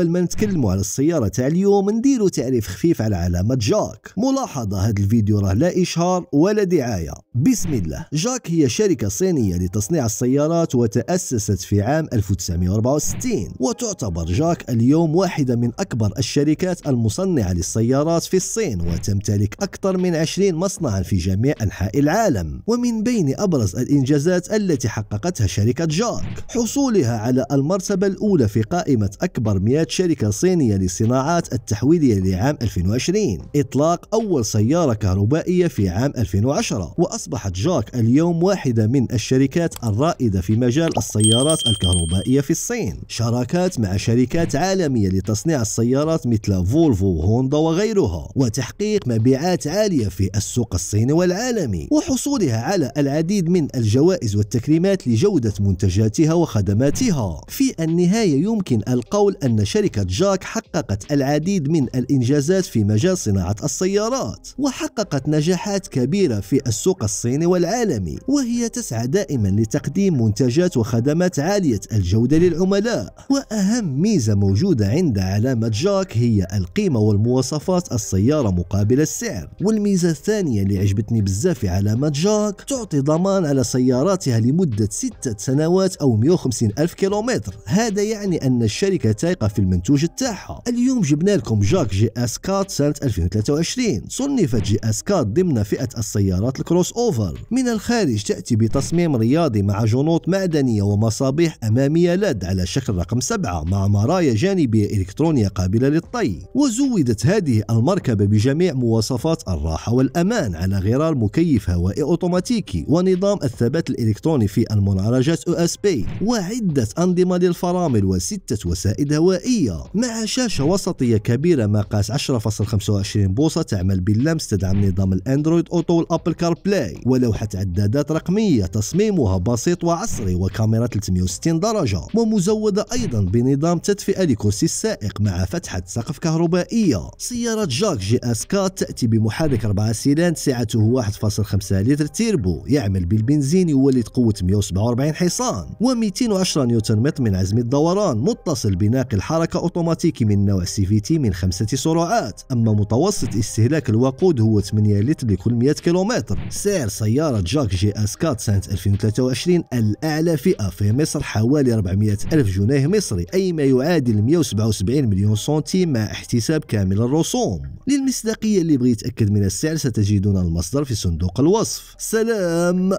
وقبل ما نتكلموا على السيارة تاع اليوم نديروا تعريف خفيف على علامة جاك. ملاحظة هذا الفيديو راه لا إشهار ولا دعاية. بسم الله. جاك هي شركة صينية لتصنيع السيارات وتأسست في عام 1964 وتعتبر جاك اليوم واحدة من أكبر الشركات المصنعة للسيارات في الصين وتمتلك أكثر من 20 مصنعا في جميع أنحاء العالم. ومن بين أبرز الإنجازات التي حققتها شركة جاك حصولها على المرتبة الأولى في قائمة أكبر 100 شركة صينية للصناعات التحويلية لعام 2020 إطلاق أول سيارة كهربائية في عام 2010 وأصبحت جاك اليوم واحدة من الشركات الرائدة في مجال السيارات الكهربائية في الصين. شراكات مع شركات عالمية لتصنيع السيارات مثل فولفو وهوندا وغيرها وتحقيق مبيعات عالية في السوق الصيني والعالمي وحصولها على العديد من الجوائز والتكريمات لجودة منتجاتها وخدماتها. في النهاية يمكن القول أن شركة جاك حققت العديد من الإنجازات في مجال صناعة السيارات وحققت نجاحات كبيرة في السوق الصيني والعالمي وهي تسعى دائما لتقديم منتجات وخدمات عالية الجودة للعملاء. وأهم ميزة موجودة عند علامة جاك هي القيمة والمواصفات السيارة مقابل السعر. والميزة الثانية اللي عجبتني بزاف في علامة جاك تعطي ضمان على سياراتها لمدة ستة سنوات أو 150 ألف كيلومتر. هذا يعني أن الشركة تايقة في المنتوج تاعها اليوم جبنا لكم جاك JS quatre سنة 2023 صنفت JS quatre ضمن فئة السيارات ال crossover. من الخارج تأتي بتصميم رياضي مع جنوط معدنية ومصابيح أمامية LED على شكل رقم سبعة مع مرايا جانبية إلكترونية قابلة للطي. وزودت هذه المركبة بجميع مواصفات الراحة والأمان على غرار مكيف هوائي أوتوماتيكي ونظام الثبات الإلكتروني في المنعرجات ESP. وعدة أنظمة للفرامل وستة وسائد هوائية مع شاشة وسطية كبيرة مقاس 10.25 بوصة تعمل باللمس تدعم نظام ال Android Auto وال Apple CarPlay ولوحة عدادات رقمية تصميمها بسيط وعصري وكاميرا 360 درجة. ومزودة أيضا بنظام تدفئة لكرسي السائق مع فتحة سقف كهربائية. سيارة جاك JS quatre تأتي بمحرك 4 سيلان سعته 1.5 لتر تيربو. يعمل بالبنزين يولد قوة 147 حصان. و210 نيوتن متر من عزم الدوران. متصل بناقل حركة أوتوماتيكي من نوع CVT من خمسة سرعات أما متوسط استهلاك الوقود هو 8 لتر لكل 100 كيلومتر. سعر سيارة جاك JS quatre سنة 2023 الأعلى فئة في مصر حوالي 400 ألف جنيه مصري أي ما يعادل 177 مليون سنتيم مع احتساب كامل الرسوم. للمصداقية اللي بغي يتأكد من السعر ستجدون المصدر في صندوق الوصف. سلام!